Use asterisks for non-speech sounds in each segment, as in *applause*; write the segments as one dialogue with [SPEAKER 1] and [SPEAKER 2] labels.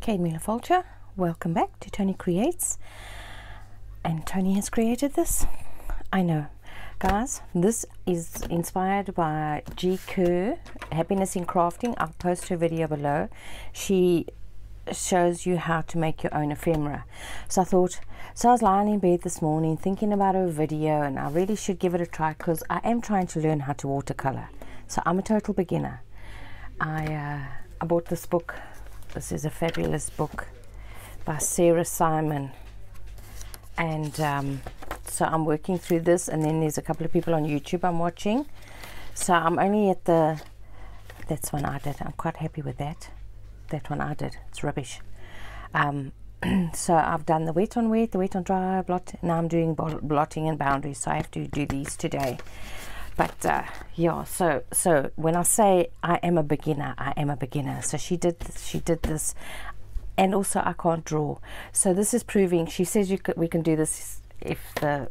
[SPEAKER 1] Kate Miller. Welcome back to Toni Creates. And Toni has created this. I know. Guys, this is inspired by Gi Kerr, Happiness in Crafting. I'll post her video below. She shows you how to make your own ephemera. So I thought, so I was lying in bed this morning thinking about her video and I really should give it a try because I am trying to learn how to watercolor. So I'm a total beginner. I, uh, I bought this book. This is a fabulous book by Sarah Simon. And um, so I'm working through this and then there's a couple of people on YouTube I'm watching. So I'm only at the, that's one I did. I'm quite happy with that that one I did. It's rubbish. Um, *clears throat* so I've done the wet on wet, the wet on dry, blot. Now I'm doing blotting and boundaries. So I have to do these today. But uh, yeah, so so when I say I am a beginner, I am a beginner. So she did this, she did this, and also I can't draw. So this is proving. She says you could, we can do this if the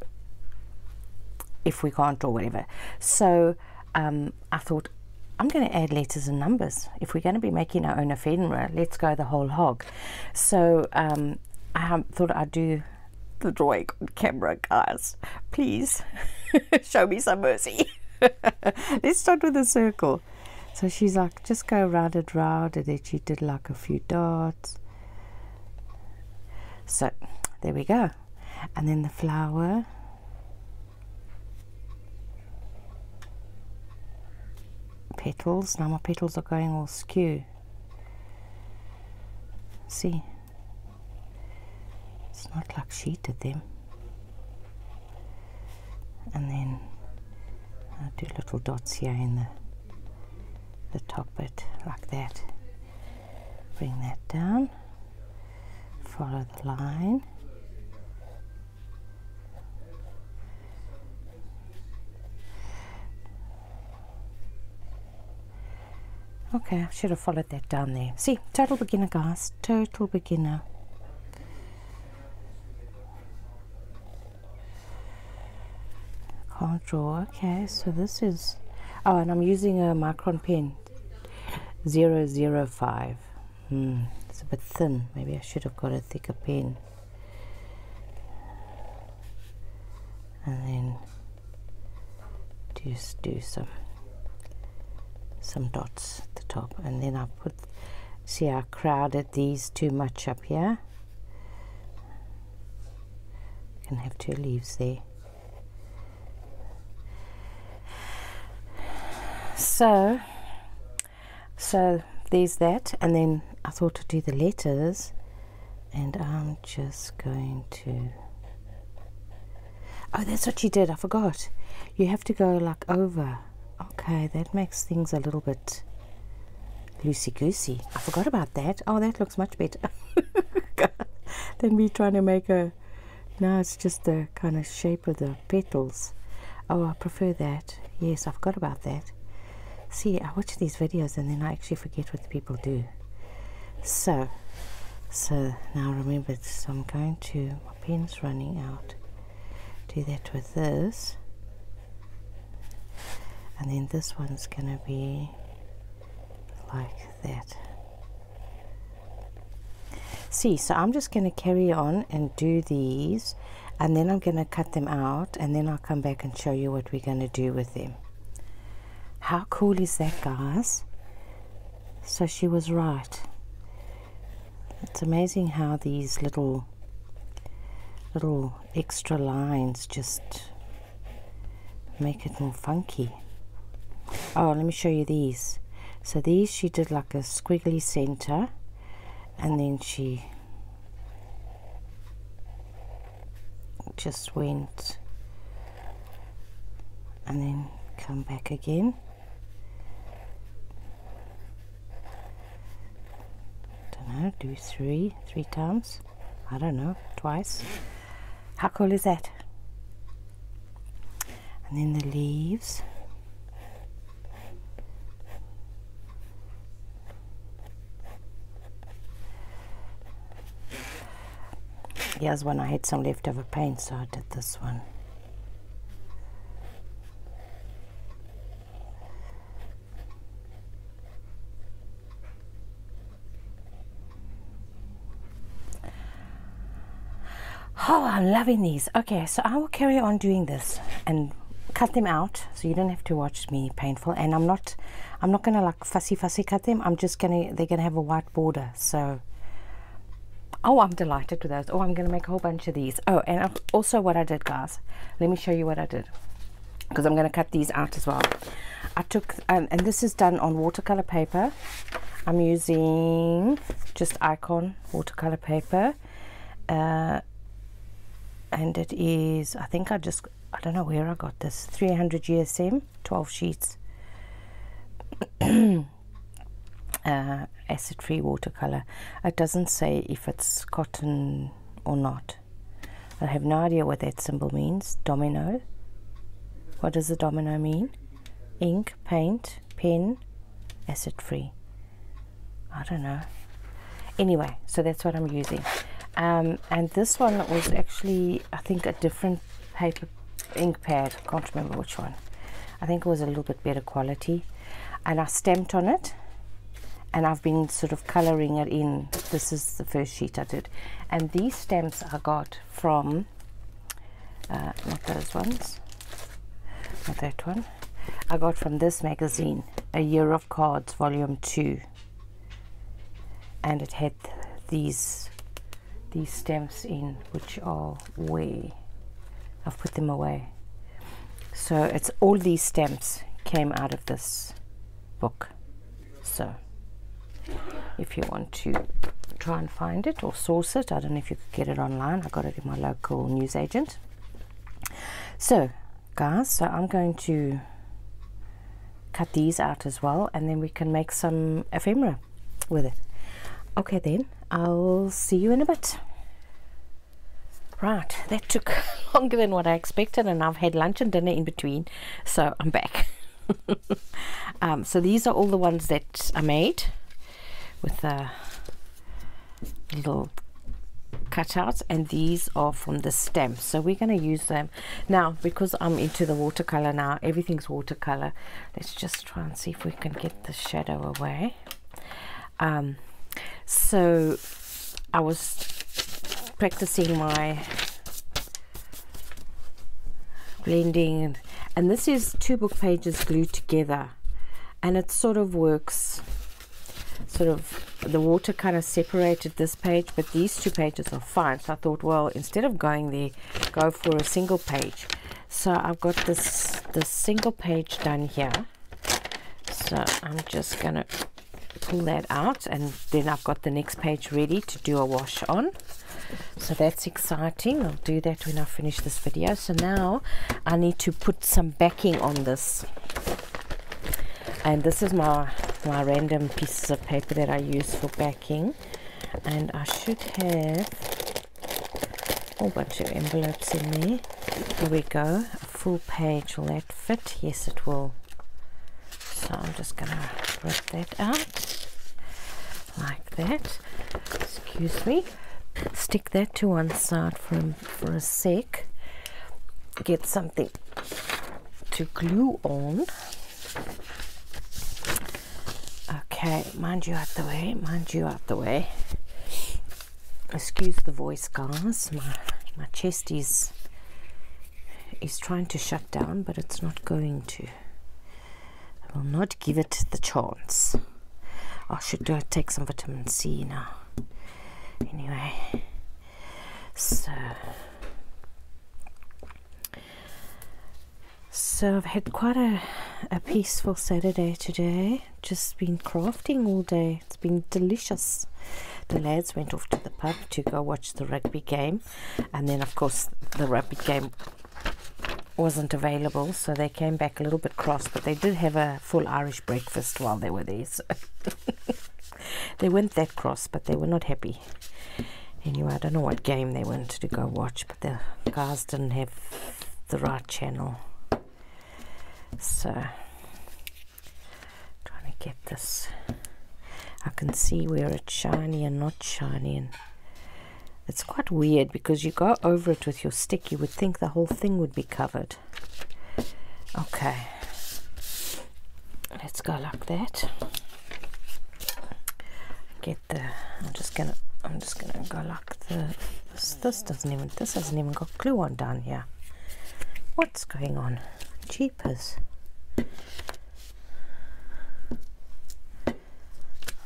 [SPEAKER 1] if we can't draw whatever. So um, I thought I'm going to add letters and numbers. If we're going to be making our own ephemera, let's go the whole hog. So um, I thought I'd do the drawing on camera, guys. Please *laughs* show me some mercy. *laughs* let's start with a circle. So she's like, just go round and round, and then she did like a few dots. So there we go. And then the flower. petals. Now my petals are going all skew. See? It's not like she did them. And then I do little dots here in the the top bit like that. Bring that down. Follow the line. Okay, I should have followed that down there. See, total beginner, guys. Total beginner. Can't draw. Okay, so this is... Oh, and I'm using a Micron pen. 005. Hmm, it's a bit thin. Maybe I should have got a thicker pen. And then just do some some dots at the top and then I put see I crowded these too much up here can have two leaves there so so there's that and then I thought to do the letters and I'm just going to oh that's what you did I forgot you have to go like over Okay, that makes things a little bit loosey-goosey. I forgot about that. Oh, that looks much better *laughs* than me trying to make a... Now it's just the kind of shape of the petals. Oh, I prefer that. Yes, I forgot about that. See, I watch these videos and then I actually forget what the people do. So, so now remember, so I'm going to, my pen's running out. Do that with this and then this one's gonna be like that see so I'm just gonna carry on and do these and then I'm gonna cut them out and then I'll come back and show you what we're gonna do with them how cool is that guys? So she was right. It's amazing how these little little extra lines just make it more funky. Oh let me show you these. So these she did like a squiggly center and then she just went and then come back again know do three three times. I don't know twice. How cool is that? And then the leaves. Here's one I had some leftover paint, so I did this one. Oh, I'm loving these. Okay, so I will carry on doing this and cut them out so you don't have to watch me painful. And I'm not, I'm not gonna like fussy fussy cut them. I'm just gonna, they're gonna have a white border. So, oh, I'm delighted with those. Oh, I'm gonna make a whole bunch of these. Oh, and also what I did, guys. Let me show you what I did because I'm gonna cut these out as well. I took, um, and this is done on watercolor paper. I'm using just icon watercolor paper. Uh, and it is I think I just I don't know where I got this 300 GSM 12 sheets. *clears throat* Uh, acid free watercolor. It doesn't say if it's cotton or not. I have no idea what that symbol means. Domino. What does the domino mean? Ink paint pen acid free. I don't know. Anyway so that's what I'm using um, and this one was actually I think a different paper ink pad. I can't remember which one. I think it was a little bit better quality. And I stamped on it and I've been sort of coloring it in. This is the first sheet I did. And these stamps I got from uh, not those ones not that one. I got from this magazine a year of cards volume 2 and it had these these stamps in which are way I've put them away. So it's all these stamps came out of this book. So if you want to try and find it or source it I don't know if you could get it online. I got it in my local newsagent. So guys so I'm going to cut these out as well and then we can make some ephemera with it okay then I'll see you in a bit. Right, that took *laughs* longer than what I expected, and I've had lunch and dinner in between, so I'm back. *laughs* um, so these are all the ones that I made with the little cutouts, and these are from the stamps. So we're going to use them now because I'm into the watercolor now. Everything's watercolor. Let's just try and see if we can get the shadow away. Um, so I was practicing my blending. And this is two book pages glued together. And it sort of works sort of the water kind of separated this page but these two pages are fine. So I thought well instead of going there go for a single page. So I've got this this single page done here. So I'm just gonna pull that out and then I've got the next page ready to do a wash on. So that's exciting. I'll do that when I finish this video. So now I need to put some backing on this. And this is my my random pieces of paper that I use for backing. And I should have a whole bunch of envelopes in there. Here we go. A full page. Will that fit? Yes it will. So I'm just gonna rip that out like that. Excuse me. Stick that to one side for a, for a sec. Get something to glue on. Okay mind you out the way mind you out the way. Excuse the voice guys. My my chest is is trying to shut down but it's not going to. I will not give it the chance I should uh, take some vitamin C now. Anyway, so so I've had quite a, a peaceful Saturday today. Just been crafting all day. It's been delicious. The lads went off to the pub to go watch the rugby game, and then of course the rugby game wasn't available, so they came back a little bit cross, but they did have a full Irish breakfast while they were there. So *laughs* they weren't that cross, but they were not happy. Anyway, I don't know what game they wanted to go watch, but the guys didn't have the right channel. So, trying to get this. I can see where it's shiny and not shiny, and it's quite weird because you go over it with your stick, you would think the whole thing would be covered. Okay, let's go like that. Get the, I'm just gonna I'm just gonna go like the this, this doesn't even this hasn't even got glue on down here. What's going on? Jeepers.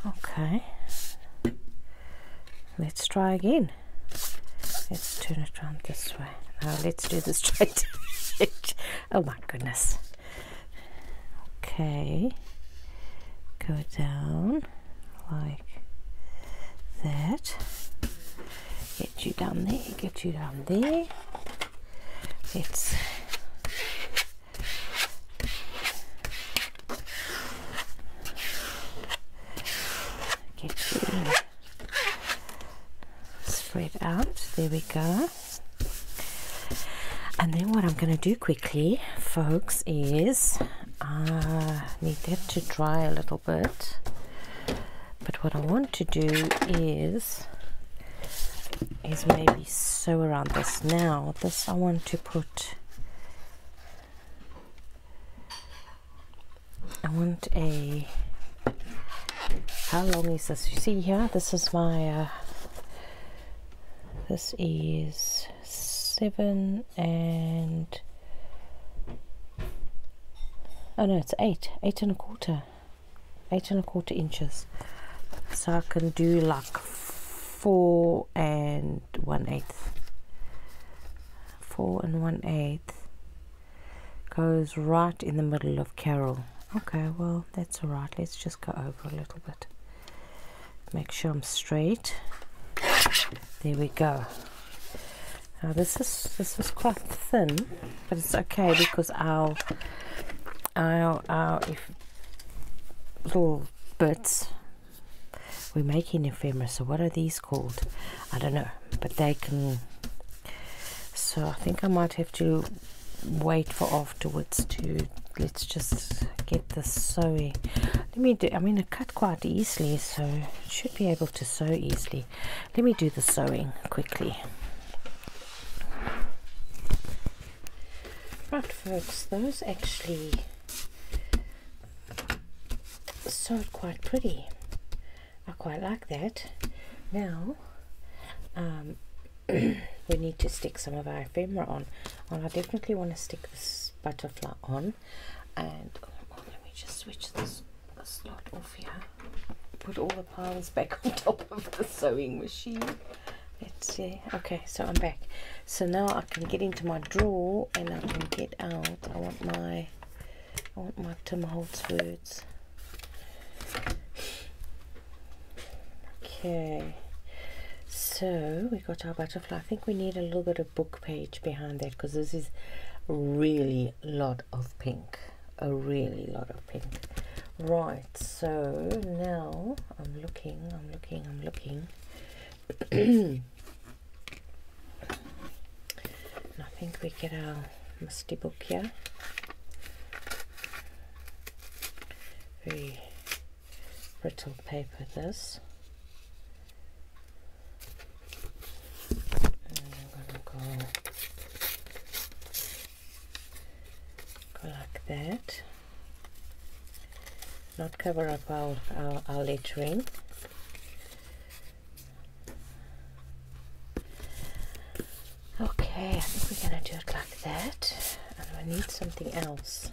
[SPEAKER 1] Okay. Let's try again. Let's turn it around this way. Now let's do *laughs* the straight edge. Oh my goodness. Okay. Go down like that. Get you down there, get you down there. Let's get you spread out. There we go. And then what I'm going to do quickly, folks, is I need that to dry a little bit. But what I want to do is is maybe sew around this. Now, this I want to put I want a how long is this? You see here, this is my uh, this is seven and oh no it's eight eight and a quarter eight and a quarter inches. So I can do like four and one eighth. Four and one eighth goes right in the middle of Carol okay well that's alright let's just go over a little bit. Make sure I'm straight there we go now this is this is quite thin, but it's okay because our our our if little bits we're making ephemera. So what are these called? I don't know, but they can. So I think I might have to wait for afterwards to let's just get this sewing let me do i mean it cut quite easily so should be able to sew easily let me do the sewing quickly Right folks, those actually sewed quite pretty. I quite like that. Now, um, *clears throat* we need to stick some of our ephemera on. Well, I definitely want to stick this butterfly on. And oh, let me just switch this, slot off here. Put all the piles back *laughs* on top of the sewing machine. Let's see. Okay so I'm back. So now I can get into my drawer and I can get out. I want my I want my Tim Holtz words okay. So we got our butterfly. I think we need a little bit of book page behind that because this is really lot of pink a really lot of pink right so now I'm looking I'm looking I'm looking *clears throat* I think we get our musty book here. Very brittle paper this. And I'm gonna go, go like that. Not cover up our, our, our lettering. Okay, I think we're going to do it like that. And I need something else.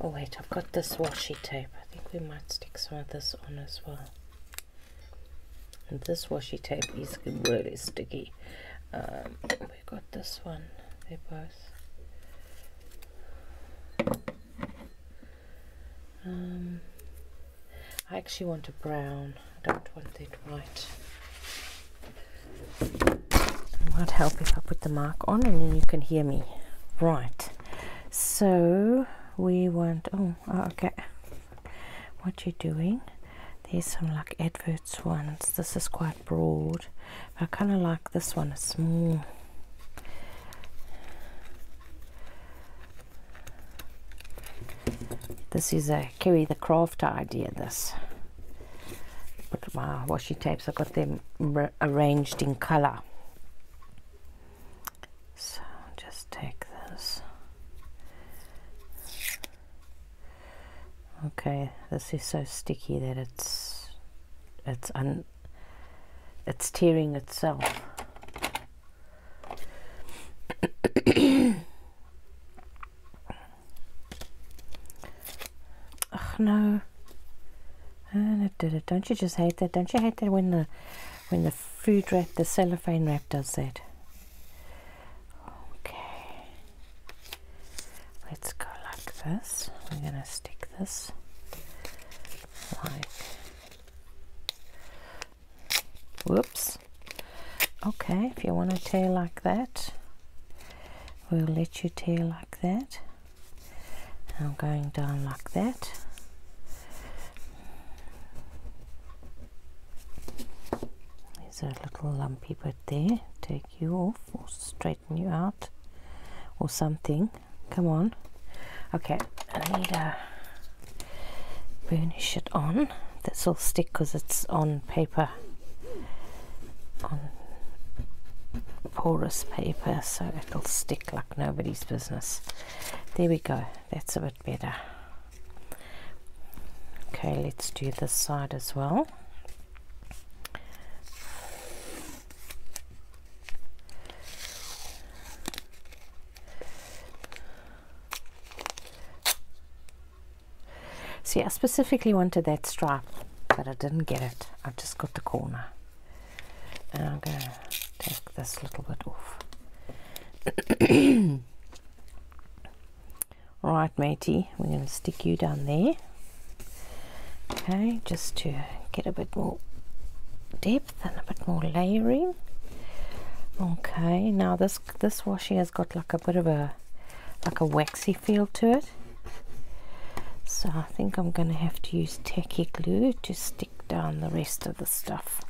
[SPEAKER 1] Oh wait, I've got this washi tape. I think we might stick some of this on as well. And this washi tape is really sticky. Um, we got this one. They're both. I actually want a brown. I don't want that white might help if I put the mark on and then you can hear me. Right, so we want, oh, oh okay, what you're doing, there's some like adverts ones, this is quite broad, I kind of like this one, it's more, this is a Kerry the Craft idea, this. But my washi tapes, I've got them arranged in colour. So just take this. Okay, this is so sticky that it's it's un it's tearing itself. *coughs* oh no. Did it. Don't you just hate that? Don't you hate that when the when the food wrap, the cellophane wrap does that? Okay. Let's go like this. We're gonna stick this like whoops okay if you want to tear like that we'll let you tear like that I'm going down like that there's a little lumpy bit there. Take you off or straighten you out or something. Come on. Okay I need a burnish it on. This will stick because it's on paper on porous paper so it'll stick like nobody's business. There we go. That's a bit better. Okay let's do this side as well See, I specifically wanted that stripe, but I didn't get it. I've just got the corner. And I'm going to take this little bit off. *coughs* right, matey, we're going to stick you down there. Okay, just to get a bit more depth and a bit more layering. Okay, now this this washi has got like a bit of a like a waxy feel to it so I think I'm going to have to use tacky glue to stick down the rest of the stuff.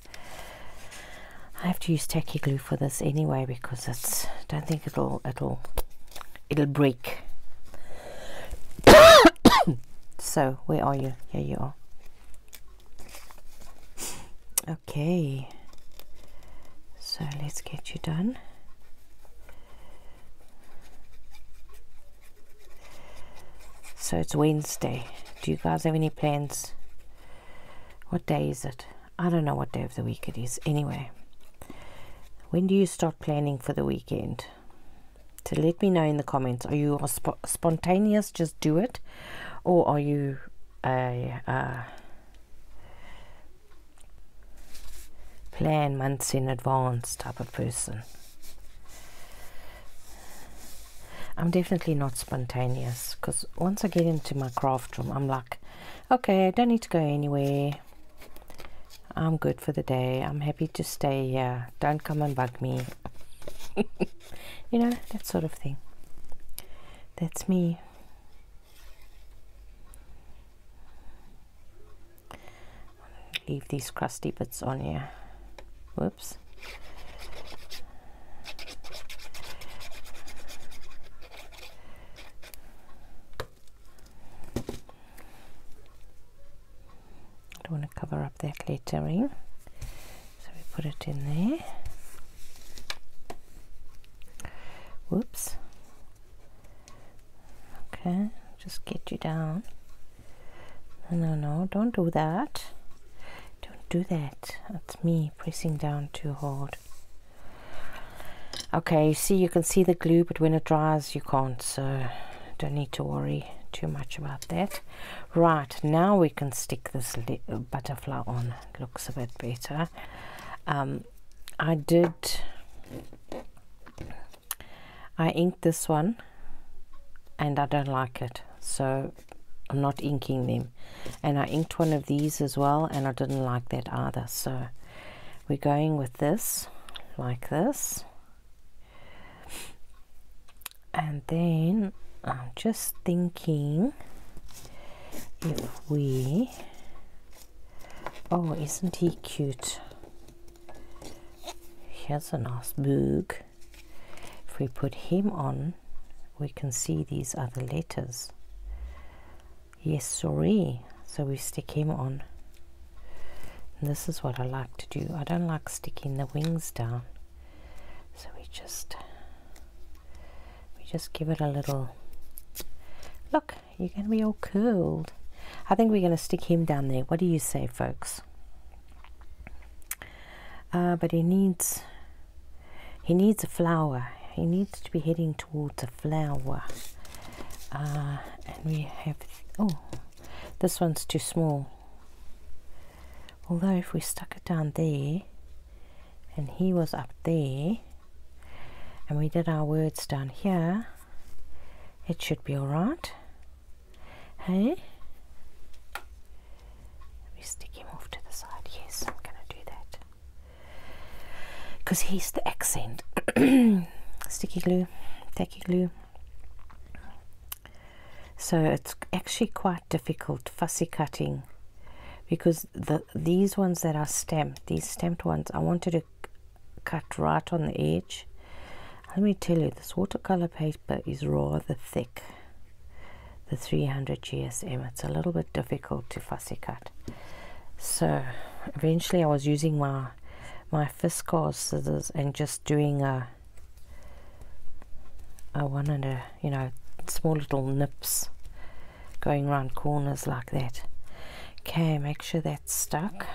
[SPEAKER 1] I have to use tacky glue for this anyway because it's don't think it'll it'll it'll break. *coughs* So where are you? Here you are. Okay. So let's get you done So it's Wednesday. Do you guys have any plans? What day is it? I don't know what day of the week it is. Anyway, when do you start planning for the weekend? To let me know in the comments. Are you sp spontaneous, just do it? Or are you a uh, plan months in advance type of person? I'm definitely not spontaneous because once I get into my craft room, I'm like, okay, I don't need to go anywhere. I'm good for the day. I'm happy to stay here. Don't come and bug me. *laughs* you know, that sort of thing. That's me. Leave these crusty bits on here. Whoops. Don't want to cover up that glittering so we put it in there. Whoops. Okay just get you down. No no no don't do that. Don't do that. That's me pressing down too hard. Okay you see you can see the glue but when it dries you can't so don't need to worry too much about that. Right now we can stick this butterfly on. Looks a bit better. Um, I did I inked this one and I don't like it so I'm not inking them. And I inked one of these as well and I didn't like that either. So we're going with this like this. And then I'm just thinking if we oh isn't he cute? He has a nice book. If we put him on we can see these other letters. Yes sorry. So we stick him on. And this is what I like to do. I don't like sticking the wings down. So we just we just give it a little Look, you're going to be all curled. I think we're going to stick him down there. What do you say, folks? uh, but he needs he needs a flower he needs to be heading towards a flower uh, and we have oh this one's too small although if we stuck it down there and he was up there and we did our words down here it should be all right. Hey? Let me stick him off to the side. Yes I'm gonna do that. Because he's the accent. *clears throat* Sticky glue tacky glue. So it's actually quite difficult fussy cutting because the these ones that are stamped these stamped ones I wanted to cut right on the edge let me tell you this watercolor paper is rather thick the 300 GSM it's a little bit difficult to fussy cut. So eventually I was using my my Fiskars scissors and just doing a I wanted a you know small little nips going around corners like that. Okay make sure that's stuck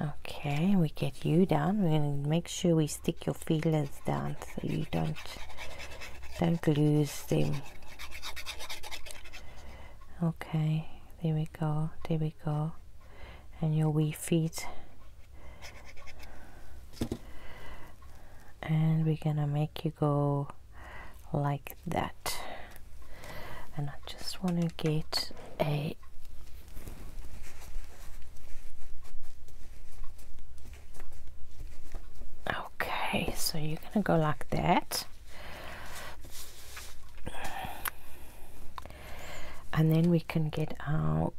[SPEAKER 1] okay we get you down. We're to make sure we stick your feelers down so you don't don't lose them. Okay there we go there we go. And your wee feet. And we're gonna make you go like that. And I just want to get a you're gonna go like that. And then we can get our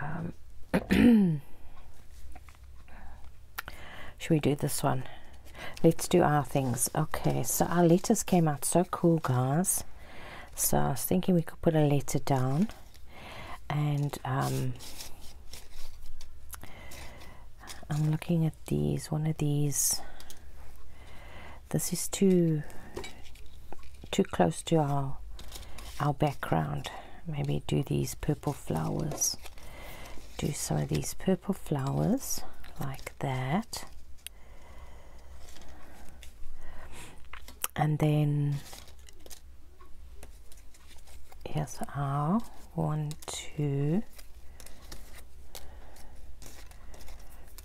[SPEAKER 1] um, *clears throat* should we do this one? Let's do our things. Okay so our letters came out. So cool guys. So I was thinking we could put a letter down and um, I'm looking at these one of these this is too too close to our our background. Maybe do these purple flowers. Do some of these purple flowers like that. And then here's our one two.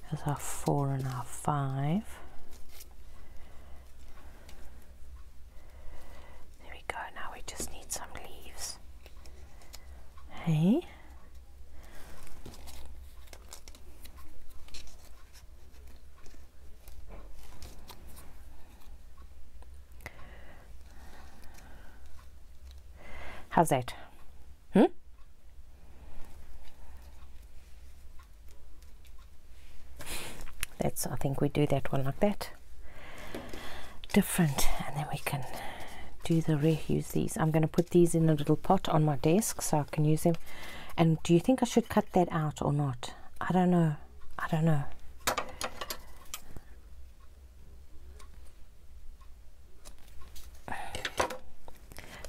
[SPEAKER 1] Here's our four and our five there we go now we just need some leaves hey How's that? Hmm? That's, I think we do that one like that. Different. And then we can do the reuse these. I'm going to put these in a little pot on my desk so I can use them. And do you think I should cut that out or not? I don't know. I don't know.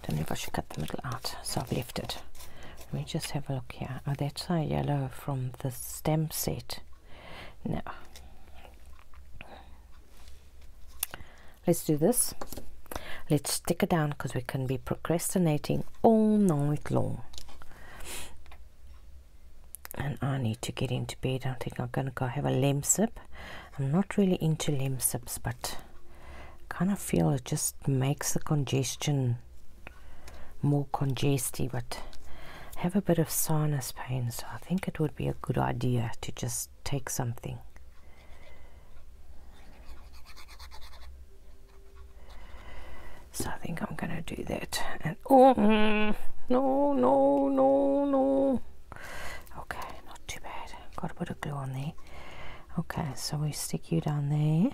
[SPEAKER 1] don't know if I should cut the middle out so I've left it let me just have a look here oh that's a yellow from the stem set now let's do this let's stick it down because we can be procrastinating all night long. And I need to get into bed. I think I'm gonna go have a lemsip I'm not really into lemsips but kind of feel it just makes the congestion more congested but have a bit of sinus pain so I think it would be a good idea to just take something so I think I'm gonna do that. And oh mm, no no no no. Okay not too bad. Got a bit of glue on there. Okay so we stick you down there.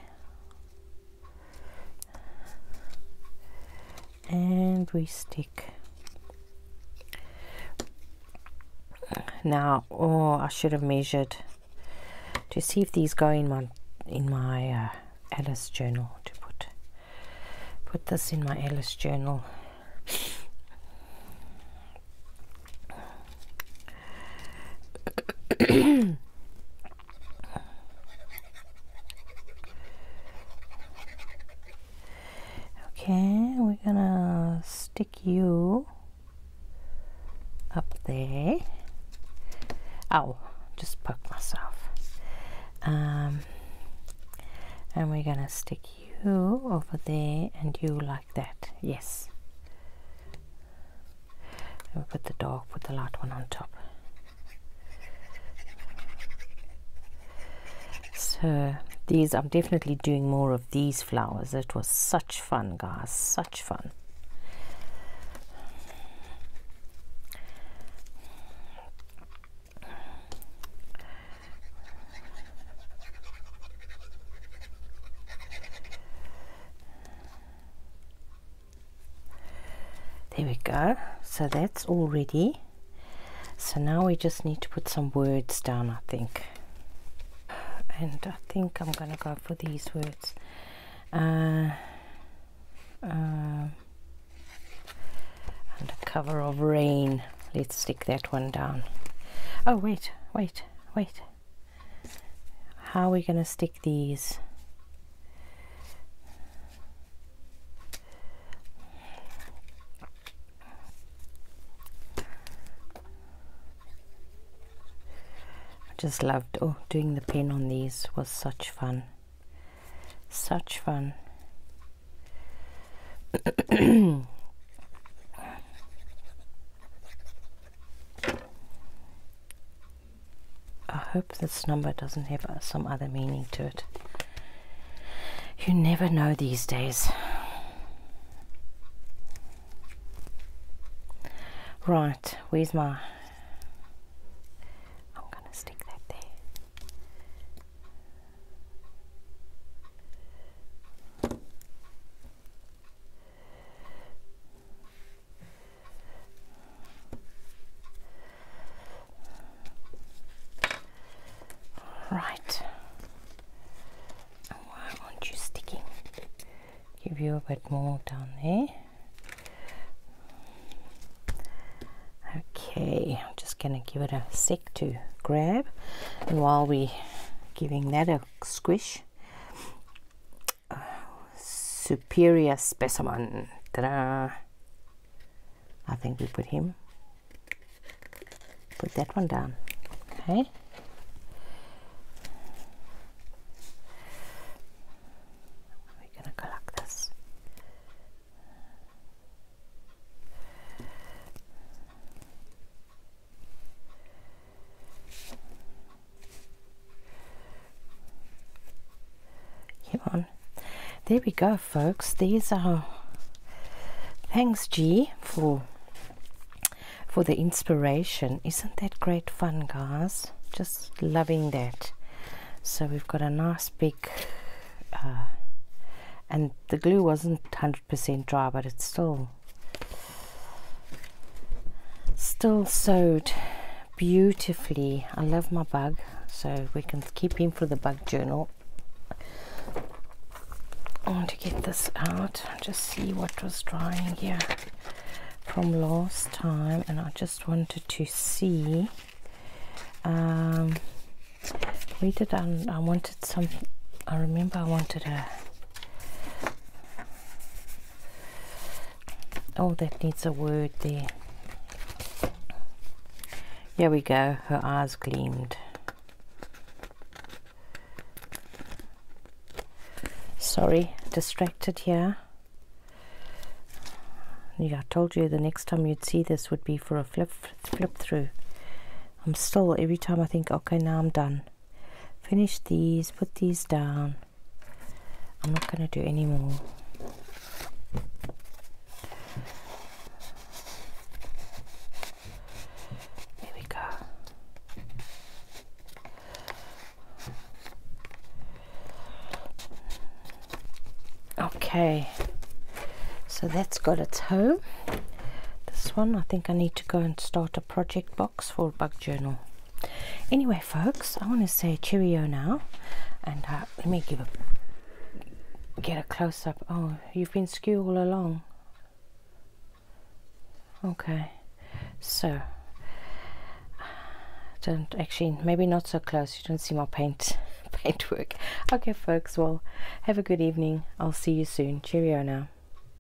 [SPEAKER 1] And we stick. Now oh I should have measured. To see if these go in my in my uh, Alice journal. to put this in my Alice journal stick you up there. Oh, just poke myself. Um, and we're going to stick you over there and you like that. Yes. And we'll put the dark, put the light one on top. So these, I'm definitely doing more of these flowers. It was such fun, guys. Such fun. there we go so that's all ready. So now we just need to put some words down I think. And I think I'm gonna go for these words. Uh, uh, under cover of rain. Let's stick that one down. Oh wait wait wait. How are we gonna stick these just loved oh doing the pen on these was such fun. Such fun. *coughs* I hope this number doesn't have uh, some other meaning to it. You never know these days. Right where's my Right. Why aren't you sticking? Give you a bit more down there. Okay, I'm just to give it a sec to grab. And while we're giving that a squish, superior specimen. Ta-da! I think we put him. Put that one down. Okay. on there we go folks. These are thanks Gi for for the inspiration. Isn't that great fun guys? Just loving that. So we've got a nice big uh, and the glue wasn't 100% dry but it's still still sewed beautifully. I love my bug so we can keep him for the bug journal I want to get this out just see what was drying here from last time. And I just wanted to see um, we did I, I wanted some I remember I wanted a oh that needs a word there. Here we go. Her eyes gleamed sorry distracted here. Yeah I told you the next time you'd see this would be for a flip flip through. I'm still every time I think okay now I'm done. Finish these put these down. I'm not going to do any more okay. So that's got its home. This one I think I need to go and start a project box for bug journal. Anyway folks I want to say cheerio now and uh, let me give a get a close-up. Oh you've been skew all along. Okay. So don't actually maybe not so close. You don't see my paint *laughs* okay folks well have a good evening. I'll see you soon. Cheerio now